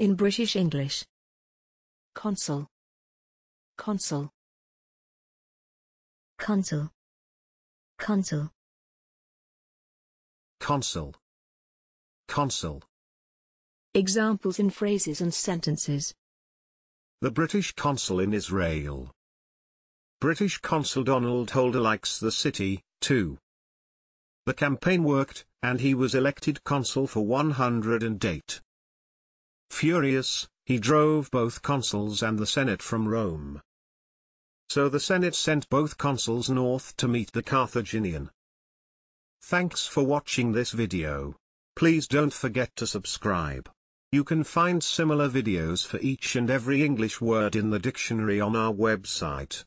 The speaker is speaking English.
In British English. Consul. Consul. consul, consul, consul, consul. Examples in phrases and sentences. The British consul in Israel. British consul Donald Holder likes the city, too. The campaign worked, and he was elected consul for 108. Furious, he drove both consuls and the Senate from Rome. So the Senate sent both consuls north to meet the Carthaginian. Thanks for watching this video. Please don't forget to subscribe. You can find similar videos for each and every English word in the dictionary on our website.